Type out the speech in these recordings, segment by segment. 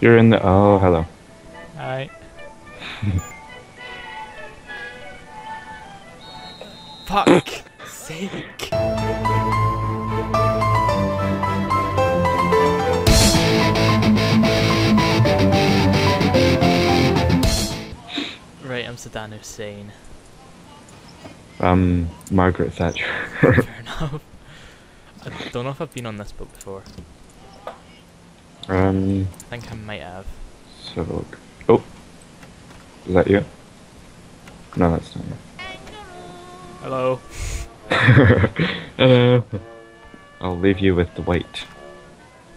You're in the. Oh, hello. Alright. Fuck sake. Right, I'm Saddam Hussein. Um, Margaret Thatcher. Fair enough. I don't know if I've been on this boat before. Um, I think I might have. let's have a look. Oh, is that you? No, that's not Hello. you. Hello. Hello. I'll leave you with the white.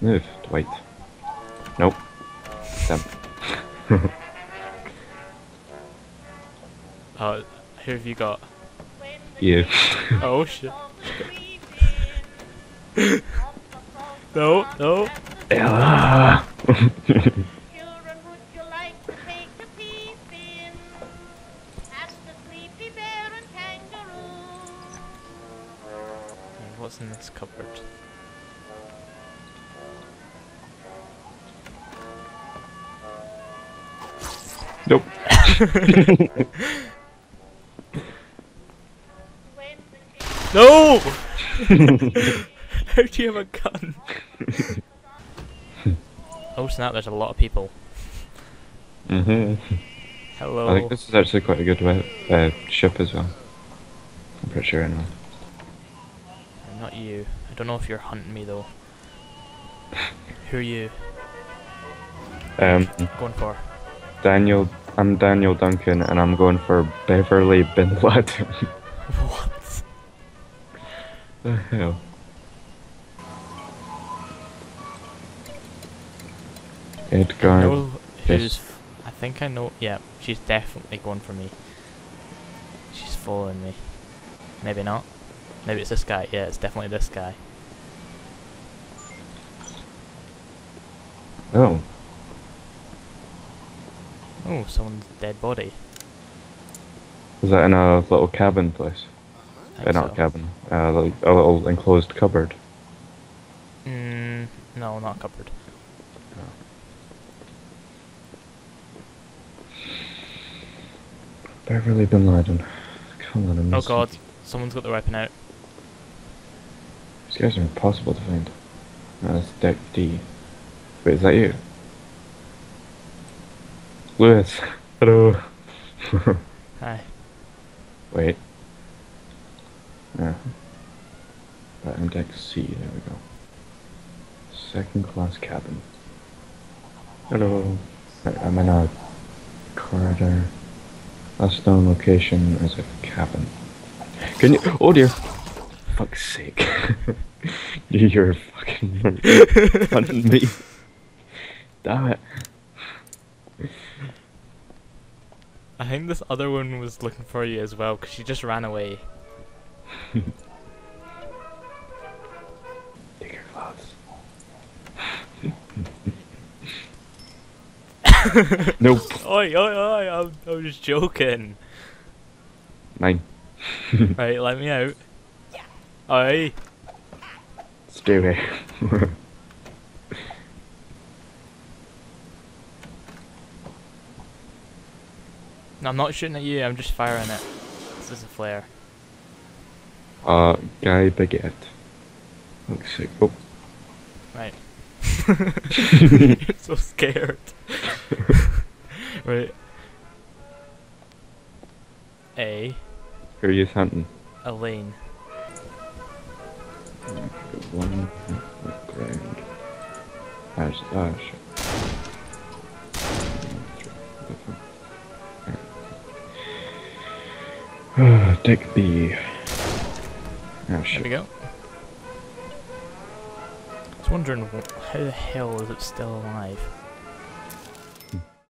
Move, Dwight. Nope. Damn. Uh, who have you got? You. Oh shit. No, no. Ella. Children, would you like to take a peep in at the sleepy bear and kangaroo? What's in this cupboard? nope. When the No! How do you have a gun? Oh snap, there's a lot of people. hmm Hello. I think this is actually quite a good we- uh, ship as well. I'm pretty sure anyway. Not you. I don't know if you're hunting me though. Who are you Um, going for? Daniel, I'm Daniel Duncan, and I'm going for Beverly Bin Laden. What? the hell? Edgar. know yes. who's. I think I know. Yeah, she's definitely going for me. She's following me. Maybe not. Maybe it's this guy. Yeah, it's definitely this guy. Oh, Oh, someone's dead body. is that in a little cabin place? I Uh, not so. cabin. Uh, like a little enclosed cupboard. Mm, no, not cupboard. Beverly Bin Laden. Come on, I'm Oh missing- god, someone's got the weapon out. These guys are impossible to find. No, that's Deck D. Wait, is that you? Lewis. Hello. Hi. Wait. Yeah. Right, I'm deck C, there we go. Second class cabin. Hello. Right, I'm in a corridor. Last known location is a cabin. Can you- oh dear! Fuck's sake. You're fucking hunting me. Damn it. I think this other one was looking for you as well because she just ran away. nope. Oi, oi, oi! I'm, I'm just joking. Mine. right, let me out. Oi! Stay away. No, I'm not shooting at you. I'm just firing it. This is a flare. uh, Guy Baguette. Looks sick. Oh. Right. You're so scared. right. A. Who are you hunting? Elaine. One ground. Ah shit. Ah, Deck B. Oh There we go. I was wondering how the hell is it still alive?